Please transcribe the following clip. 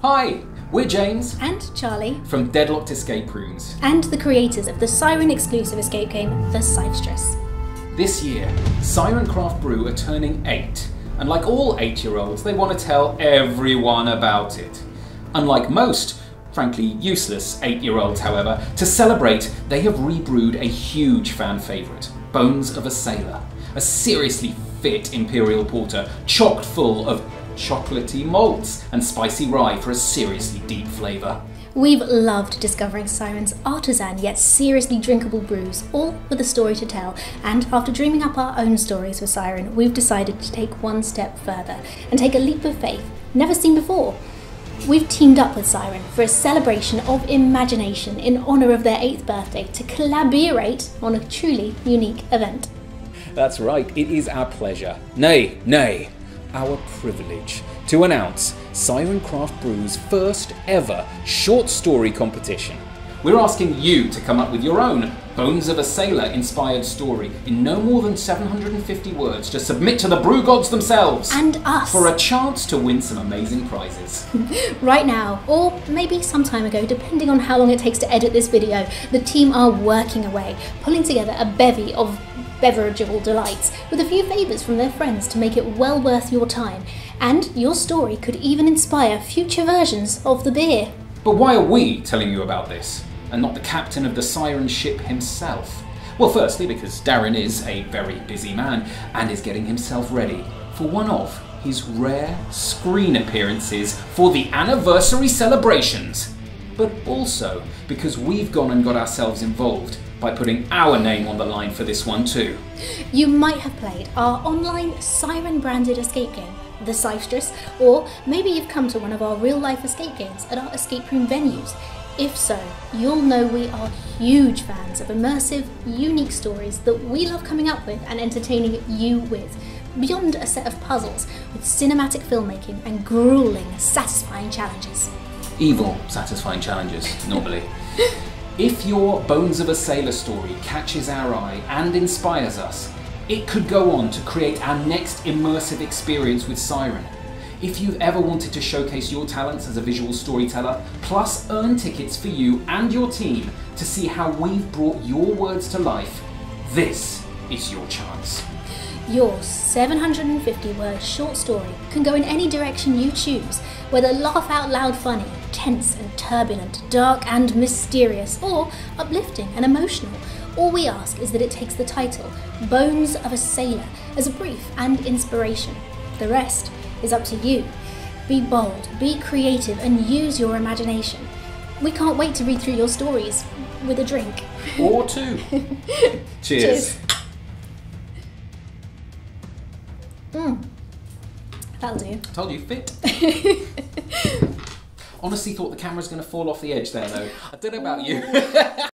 Hi, we're James and Charlie from Deadlocked Escape Rooms. and the creators of the Siren exclusive escape game, The Sipstress. This year, Siren Craft Brew are turning 8, and like all 8 year olds, they want to tell everyone about it. Unlike most, frankly useless 8 year olds, however, to celebrate, they have rebrewed a huge fan favourite Bones of a Sailor, a seriously fit Imperial Porter chocked full of chocolatey malts and spicy rye for a seriously deep flavour. We've loved discovering Siren's artisan yet seriously drinkable brews, all with a story to tell. And after dreaming up our own stories for Siren, we've decided to take one step further and take a leap of faith never seen before. We've teamed up with Siren for a celebration of imagination in honour of their 8th birthday to collaborate on a truly unique event. That's right, it is our pleasure, nay, nay, our privilege, to announce Siren Craft Brew's first ever short story competition. We're asking you to come up with your own Bones of a Sailor inspired story in no more than 750 words to submit to the brew gods themselves And us! for a chance to win some amazing prizes. Right now, or maybe some time ago, depending on how long it takes to edit this video, the team are working away, pulling together a bevy of beverageable delights with a few favours from their friends to make it well worth your time. And your story could even inspire future versions of the beer. But why are we telling you about this, and not the captain of the Siren ship himself? Well, firstly, because Darren is a very busy man and is getting himself ready for one of his rare screen appearances for the anniversary celebrations. But also because we've gone and got ourselves involved by putting our name on the line for this one too. You might have played our online siren branded escape game, The Sipstress, or maybe you've come to one of our real life escape games at our escape room venues. If so, you'll know we are huge fans of immersive, unique stories that we love coming up with and entertaining you with. Beyond a set of puzzles with cinematic filmmaking and grueling, satisfying challenges. evil, satisfying challenges, normally. if your Bones of a Sailor story catches our eye and inspires us, it could go on to create our next immersive experience with Siren. If you've ever wanted to showcase your talents as a visual storyteller, plus earn tickets for you and your team to see how we've brought your words to life, this is your chance. Your 750 word short story can go in any direction you choose, whether laugh out loud funny, tense and turbulent, dark and mysterious, or uplifting and emotional. All we ask is that it takes the title, Bones of a Sailor, as a brief and inspiration. The rest is up to you. Be bold, be creative, and use your imagination. We can't wait to read through your stories with a drink. Or two. Cheers. Cheers. Hmm. That'll do. I Told you, fit. Honestly thought the camera's going to fall off the edge there though. I don't know about you.